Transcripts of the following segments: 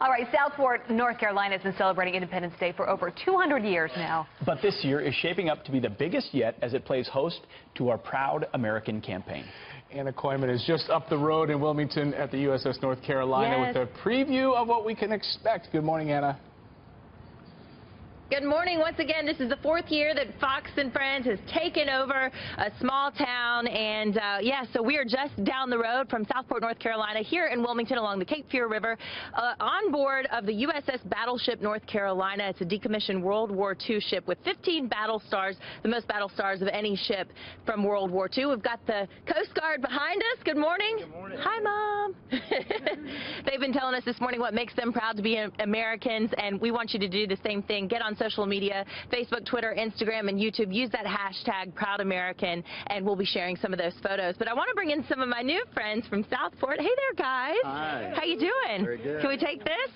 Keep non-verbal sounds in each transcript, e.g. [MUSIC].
All right, Southport, North Carolina has been celebrating Independence Day for over 200 years now. But this year is shaping up to be the biggest yet as it plays host to our Proud American campaign. Anna Kooiman is just up the road in Wilmington at the USS North Carolina yes. with a preview of what we can expect. Good morning, Anna. Good morning. Once again, this is the fourth year that Fox and Friends has taken over a small town. And uh, yeah, so we are just down the road from Southport, North Carolina, here in Wilmington along the Cape Fear River, uh, on board of the USS Battleship North Carolina. It's a decommissioned World War II ship with 15 battle stars, the most battle stars of any ship from World War II. We've got the Coast Guard behind us. Good morning. Good morning. Hi, Mom. Been telling us this morning what makes them proud to be Americans, and we want you to do the same thing. Get on social media, Facebook, Twitter, Instagram, and YouTube. Use that hashtag Proud American, and we'll be sharing some of those photos. But I want to bring in some of my new friends from Southport. Hey there, guys. Hi. How you doing? Very good. Can we take this?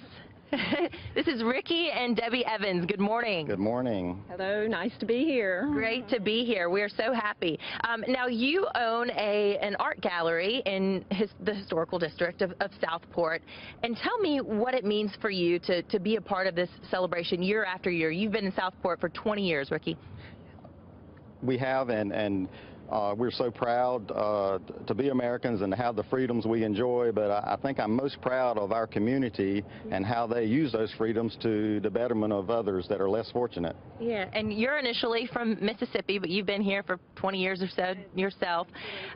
This is Ricky and Debbie Evans. Good morning. Good morning. Hello, nice to be here. Great to be here. We're so happy. Um, now, you own a an art gallery in his, the historical district of, of, Southport. And tell me what it means for you to, to be a part of this celebration year after year. You've been in Southport for 20 years, Ricky. We have, and, and uh, we're so proud uh, to be Americans and to have the freedoms we enjoy, but I, I, think I'm most proud of our community and how they use those freedoms to the betterment of others that are less fortunate. Yeah, and you're initially from Mississippi, but you've been here for 20 years or so yourself.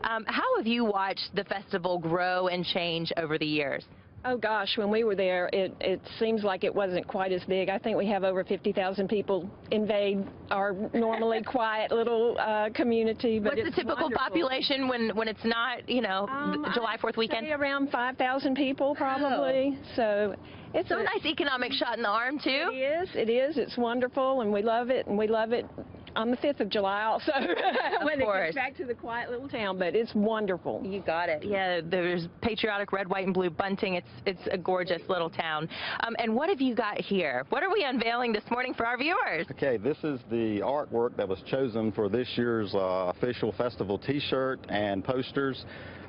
Um, how have you watched the festival grow and change over the years? Oh gosh, when we were there, it, it seems like it wasn't quite as big. I think we have over 50,000 people invade our normally [LAUGHS] quiet little uh, community. But What's the typical wonderful. population when, when it's not, you know, um, July 4th weekend? around 5,000 people probably. Oh. So it's so a nice economic shot in the arm too. It is. It is. It's wonderful, and we love it, and we love it on the 5th of July also [LAUGHS] when course. it gets back to the quiet little town, but it's wonderful. You got it. Yeah, there's patriotic red, white, and blue bunting. It's it's a gorgeous little town. Um, and what have you got here? What are we unveiling this morning for our viewers? Okay, this is the artwork that was chosen for this year's uh, official festival t-shirt and posters.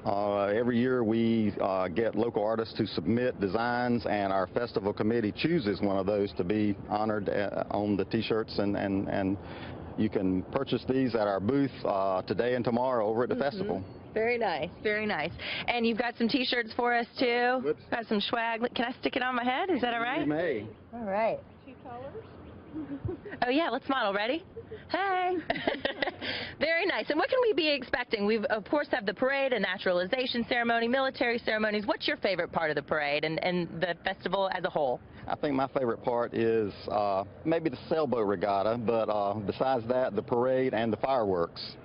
Uh, every year we uh, get local artists to submit designs and our festival committee chooses one of those to be honored uh, on the t-shirts and, and, and you can purchase these at our booth uh, today and tomorrow over at the mm -hmm. festival. Very nice, very nice. And you've got some T-shirts for us too. Whoops. Got some swag. Can I stick it on my head? Is that all right? You may. All right. Two colors. Oh yeah, let's model. Ready? Hey. [LAUGHS] Very nice. And what can we be expecting? We of course have the parade, a naturalization ceremony, military ceremonies. What's your favorite part of the parade and, and the festival as a whole? I think my favorite part is uh, maybe the sailboat regatta, but uh, besides that, the parade and the fireworks.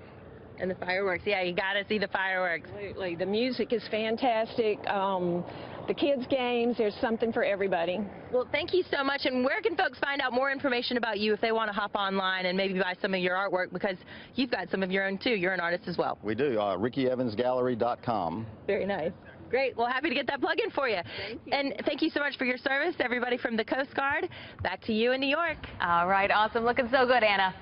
And the fireworks, yeah, you got to see the fireworks. Absolutely. The music is fantastic. Um, the kids' games, there's something for everybody. Well, thank you so much. And where can folks find out more information about you if they want to hop online and maybe buy some of your artwork? Because you've got some of your own, too. You're an artist as well. We do. Uh, RickyEvansGallery.com. Very nice. Great. Well, happy to get that plug in for you. Thank you. And thank you so much for your service, everybody from the Coast Guard. Back to you in New York. All right. Awesome. Looking so good, Anna.